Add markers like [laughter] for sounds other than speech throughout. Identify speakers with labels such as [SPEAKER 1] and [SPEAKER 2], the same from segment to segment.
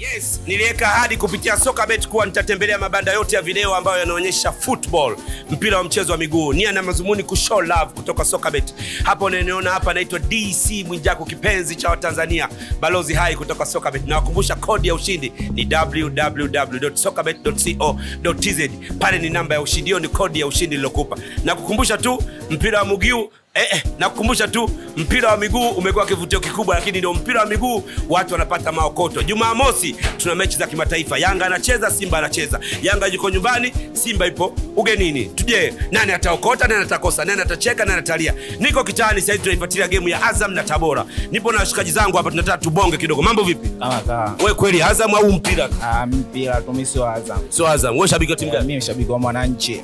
[SPEAKER 1] Yes, niliweka ahadi kupitia Sokabet kuwa nitatembelea mabanda yote ya video ambayo yanaonyesha football, mpira wa mchezo wa miguu. Nia na mazumuni kushow love kutoka Sokabet. Hapo unaniona hapa naitwa DC Mwijaku, kipenzi cha Watanzania, balozi hai kutoka Sokabet. Nawakumbusha kodi ya ushindi ni www.sokabet.co.tz. Pale ni namba ya ushindi, hiyo ni kodi ya ushindi nilokupa. Nakukumbusha tu mpira wa miguu Eh, eh, nakukumbusha tu mpira wa miguu umekuwa kivutio kikubwa, lakini ndio mpira wa miguu watu wanapata maokoto. Jumamosi tuna mechi za kimataifa, Yanga anacheza, Simba anacheza. Yanga yuko nyumbani, Simba ipo ugenini. Tuje, nani ataokota, nani atakosa, nani atacheka, nani atalia? Niko kitani sasa tunaifuatilia game ya Azam na Tabora. Nipo na washikaji zangu hapa, tunataka tubonge kidogo. Mambo vipi?
[SPEAKER 2] Kama sawa.
[SPEAKER 1] Wewe kweli Azam au mpira?
[SPEAKER 2] Ah, mpira tu mimi sio Azam.
[SPEAKER 1] Sio Azam. Wewe shabiki wa timu gani?
[SPEAKER 2] Mimi shabiki wa Mwananchi.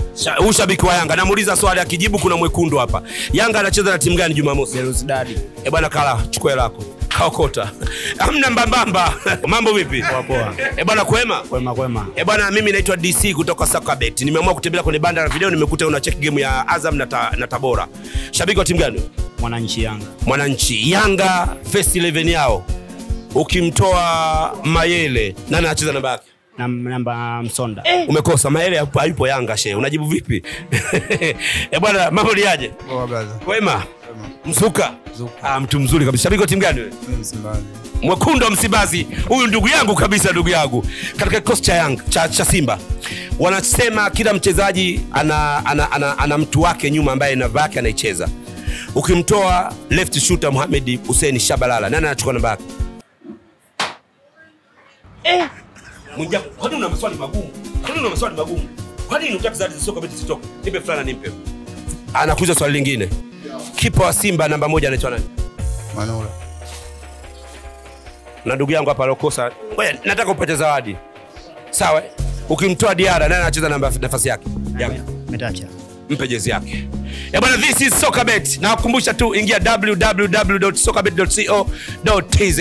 [SPEAKER 1] Ushabiki wa Yanga. Namuuliza swali akijibu kuna mwekundu hapa. Yanga anacheza na timu gani Jumamosi?
[SPEAKER 2] Belouizdad.
[SPEAKER 1] Eh bwana, kala chukua hela yako kaokota, [laughs] amna mbambamba. [laughs] Mambo vipi?
[SPEAKER 2] Poa poa.
[SPEAKER 1] Eh bwana, kwema.
[SPEAKER 2] Kwema kwema.
[SPEAKER 1] Eh bwana, mimi naitwa DC kutoka Sakabet. Nimeamua kutembea kwenye banda la video, nimekuta una check game ya Azam na, ta, na Tabora. Shabiki wa timu gani?
[SPEAKER 2] Mwananchi Yanga.
[SPEAKER 1] Mwananchi. Yanga first 11 yao ukimtoa Mayele, nani anacheza namba yake?
[SPEAKER 2] Na namba Msonda. Eh.
[SPEAKER 1] Umekosa, maele hayupo- Yanga she. Unajibu vipi? [laughs] Eh bwana, mambo liaje?
[SPEAKER 3] Poa brother.
[SPEAKER 1] Kwema? Mzuka?
[SPEAKER 3] Mzuka.
[SPEAKER 1] Ah, mtu mzuri kabisa. Shabiki wa timu gani wewe?
[SPEAKER 3] Msimbazi.
[SPEAKER 1] mwekundu wa Msimbazi, huyu ndugu yangu kabisa, ndugu yangu katika kikosi cha Yanga cha, cha Simba wanasema kila mchezaji ana, ana, ana, ana mtu wake nyuma ambaye namba yake anaicheza. Ukimtoa left shooter Mohamed Hussein Shabalala, nani anachukua namba yake? Eh, Mwijaku, kwa nini una maswali magumu? Kwa nini una maswali magumu? Kwa nini unataka zaidi zisoko beti zitoke? Nipe fulana nimpe. Anakuuliza swali lingine. Kipa wa Simba namba moja anaitwa nani?
[SPEAKER 3] Manula.
[SPEAKER 1] na ndugu yangu hapa alokosa. Ngoja, nataka upate zawadi. Sawa? Ukimtoa Diara, nani anacheza namba nafasi yake? Yanga.
[SPEAKER 2] Metacha.
[SPEAKER 1] Mpe jezi yake. Eh bwana, this is Sokabet. Bet. tu ingia www.sokabet.co.tz.